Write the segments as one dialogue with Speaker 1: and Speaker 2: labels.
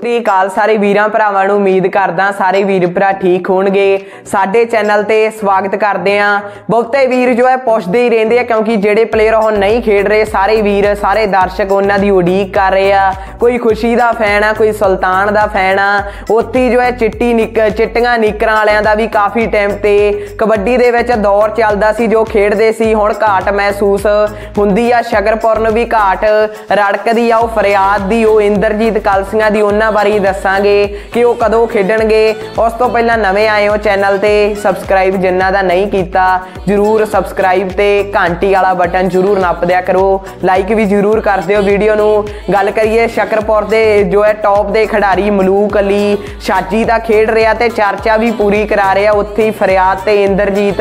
Speaker 1: ਸ੍ਰੀ ਅਕਾਲ। ਸਾਰੇ ਵੀਰਾਂ ਭਰਾਵਾਂ ਨੂੰ ਉਮੀਦ ਕਰਦਾ ਸਾਰੇ ਵੀਰ ਭਰਾ ਠੀਕ ਹੋਣਗੇ। ਸਾਡੇ ਚੈਨਲ ਤੇ ਸਵਾਗਤ ਕਰਦੇ ਆ ਬਹੁਤੇ ਵੀਰ ਜੋ ਹੈ ਪੁੱਛਦੇ ਹੀ ਰਹਿੰਦੇ ਆ ਕਿਉਂਕਿ ਜਿਹੜੇ ਪਲੇਅਰ ਉਹ ਨਹੀਂ ਖੇਡ ਰਹੇ, ਸਾਰੇ ਵੀਰ, ਸਾਰੇ ਦਰਸ਼ਕ ਉਹਨਾਂ ਦੀ ਉਡੀਕ ਕਰ ਰਹੇ ਆ। ਕੋਈ ਖੁਸ਼ੀ ਦਾ ਫੈਨ ਆ, ਕੋਈ ਸੁਲਤਾਨ ਦਾ ਫੈਨ ਆ। ਉੱਥੇ ਜੋ ਹੈ ਚਿੱਟੀ ਨਿਕ, ਚਿੱਟੀਆਂ ਨੀਕਰਾਂ ਵਾਲਿਆਂ ਦਾ ਵੀ ਕਾਫੀ ਟਾਈਮ ਤੇ ਕਬੱਡੀ ਦੇ ਵਿੱਚ ਦੌਰ ਚੱਲਦਾ ਸੀ, ਜੋ ਖੇਡਦੇ ਸੀ। ਹੁਣ ਘਾਟ ਮਹਿਸੂਸ ਹੁੰਦੀ ਆ। ਸ਼ਗਰਪੁਰ ਨੂੰ ਵੀ ਘਾਟ ਰੜਕਦੀ ਆ, ਉਹ ਫਰਿਆਦ ਦੀ, ਉਹ ਇੰਦਰਜੀਤ ਕਲਸੀਆਂ ਦੀ, ਉਹਨਾਂ ਬਾਰੇ ਦੱਸਾਂਗੇ ਕਿ ਉਹ ਕਦੋਂ ਖੇਡਣਗੇ। ਉਸ ਤੋਂ ਪਹਿਲਾਂ ਨਵੇਂ ਆਏ ਹੋ ਚੈਨਲ ਤੇ ਸਬਸਕ੍ਰਾਈਬ ਜਿਨ੍ਹਾਂ ਦਾ ਨਹੀਂ ਕੀਤਾ, ਜਰੂਰ ਸਬਸਕ੍ਰਾਈਬ ਤੇ ਘੰਟੀ ਵਾਲਾ ਬਟਨ ਜਰੂਰ ਨੱਪ ਦਿਆ ਕਰੋ। ਲਾਈਕ ਵੀ ਜਰੂਰ ਕਰ ਦਿਓ ਵੀਡੀਓ ਨੂੰ। ਗੱਲ ਕਰੀਏ ਸ਼ਕਰਪੁਰ ਦੇ, ਜੋ ਹੈ ਟੌਪ ਦੇ ਖਿਡਾਰੀ ਮਲੂਕ ਅਲੀ, ਸ਼ਾਜੀ ਦਾ ਖੇਡ ਰਿਹਾ ਤੇ ਚਰਚਾ ਵੀ ਪੂਰੀ ਕਰਾ ਰਿਹਾ ਉੱਥੇ ਹੀ ਫਰਿਆਦ ਤੇ ਇੰਦਰਜੀਤ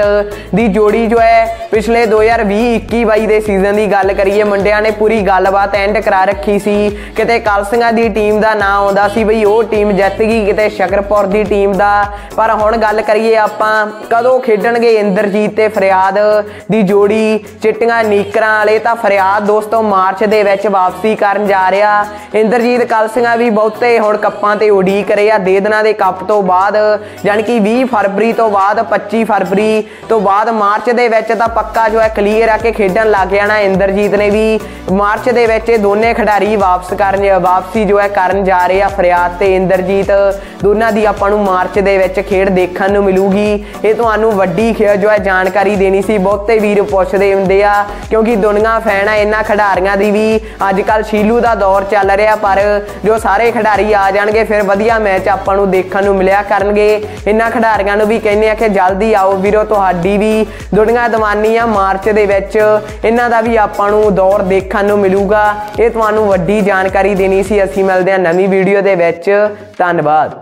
Speaker 1: ਦੀ ਜੋੜੀ ਜੋ ਹੈ ਪਿਛਲੇ 2020 21 22 ਦੇ ਸੀਜ਼ਨ ਦੀ ਗੱਲ ਕਰੀਏ, ਮੁੰਡਿਆਂ ਨੇ ਪੂਰੀ ਗੱਲਬਾਤ ਐਂਡ ਕਰਾ ਰੱਖੀ ਸੀ। ਕਿਤੇ ਕਲਸਿੰਗਾਂ ਦੀ ਟੀਮ ਦਾ ਨਾਂ ਆਉਂਦਾ ਸੀ ਬਈ ਉਹ ਟੀਮ ਜਿੱਤ ਗਈ ਕਿਤੇ ਸ਼ਕਰਪੁਰ ਦੀ ਟੀਮ ਦਾ। ਪਰ ਹੁਣ ਗੱਲ ਕਰੀਏ ਆਪਾਂ, ਕਦੋਂ ਖੇਡਣਗੇ ਇੰਦਰਜੀਤ ਤੇ ਫਰਿਆਦ ਦੀ ਜੋੜੀ? ਚਿੱਟੀਆਂ ਨੀਕਰਾਂ ਵਾਲੇ ਤਾਂ ਫਰਿਆਦ ਦੋਸਤੋ ਮਾਰਚ ਦੇ ਵਿੱਚ ਵਾਪਸੀ ਕਰਨ ਜਾ ਰਿਹਾ। ਇੰਦਰਜੀਤ ਕਲਸਿੰਗਾ ਵੀ ਬਹੁਤੇ ਹੁਣ ਕੱਪਾਂ ਤੇ ਉਡੀਕ ਰਹੇ ਆ। ਦੇ ਦਿਨਾਂ ਦੇ ਕੱਪ ਤੋਂ ਬਾਅਦ ਯਾਨੀ ਕਿ 20 ਫਰਵਰੀ ਤੋਂ ਬਾਅਦ 25 ਫਰਵਰੀ ਤੋਂ ਬਾਅਦ ਮਾਰਚ ਦੇ ਵਿੱਚ ਤਾਂ ਪੱਕਾ ਜੋ ਹੈ ਕਲੀਅਰ ਆ ਕੇ ਖੇਡਣ ਲੱਗ ਜਾਣਾ ਇੰਦਰਜੀਤ ਨੇ ਵੀ। ਮਾਰਚ ਦੇ ਵਿੱਚ ਇਹ ਦੋਨੇ ਖਿਡਾਰੀ ਵਾਪਸ ਕਰਨ, ਵਾਪਸੀ ਜੋ ਹੈ ਕਰਨ ਜਾ ਰਹੇ ਆ। ਫਰਿਆਦ ਤੇ ਇੰਦਰਜੀਤ, ਦੋਨਾਂ ਦੀ ਆਪਾਂ ਨੂੰ ਮਾਰਚ ਦੇ ਵਿੱਚ ਖੇਡ ਦੇਖਣ ਨੂੰ ਮਿਲੂਗੀ। ਇਹ ਤੁਹਾਨੂੰ ਵੱਡੀ ਜੋ ਹੈ ਜਾਣਕਾਰੀ ਦੇਣੀ ਸੀ, ਬਹੁਤੇ ਵੀਰ ਪੁੱਛਦੇ ਹੁੰਦੇ ਆ, ਕਿਉਂਕਿ ਦੁਨੀਆ ਫੈਨ ਆ, ਇਹਨਾਂ ਖਿਡਾਰੀਆਂ ਦੀ ਵੀ ਅੱਜ ਕੱਲ ਸ਼ੀਲੂ ਦਾ ਦੌਰ ਚੱਲ ਰਿਹਾ, ਪਰ ਜੋ ਸਾਰੇ ਖਿਡਾਰੀ ਆ ਜਾਣਗੇ, ਫਿਰ ਵਧੀਆ ਮੈਚ ਆਪਾਂ ਨੂੰ ਦੇਖਣ ਨੂੰ ਮਿਲਿਆ ਕਰਨਗੇ। ਇਹਨਾਂ ਖਿਡਾਰੀਆਂ ਨੂੰ ਵੀ ਕਹਿੰਦੇ ਆ ਕਿ ਜਲਦੀ ਆਓ ਵੀਰੋ, ਤੁਹਾਡੀ ਵੀ ਦੁਨੀਆ ਦਵਾਨੀ ਆ, ਮਾਰਚ ਦੇ ਵਿੱਚ ਇਹਨਾਂ ਦਾ ਵੀ ਆਪਾਂ ਨੂੰ ਦੌਰ ਦੇਖਣ ਨੂੰ ਮਿਲੂਗਾ। ਇਹ ਤੁਹਾਨੂੰ ਵੱਡੀ ਜਾਣਕਾਰੀ ਦੇਣੀ ਸੀ, ਅਸੀਂ ਮਿਲਦੇ ਹਾਂ ਨਵੀਂ ਵੀਡੀਓ ਵੀਡੀਓ ਦੇ ਵਿੱਚ ਧੰਨਵਾਦ।